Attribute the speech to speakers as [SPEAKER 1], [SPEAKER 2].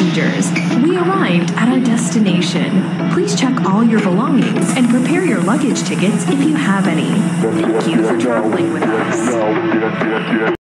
[SPEAKER 1] We arrived at our destination. Please check all your belongings and prepare your luggage tickets if you have any. Thank you for traveling with us.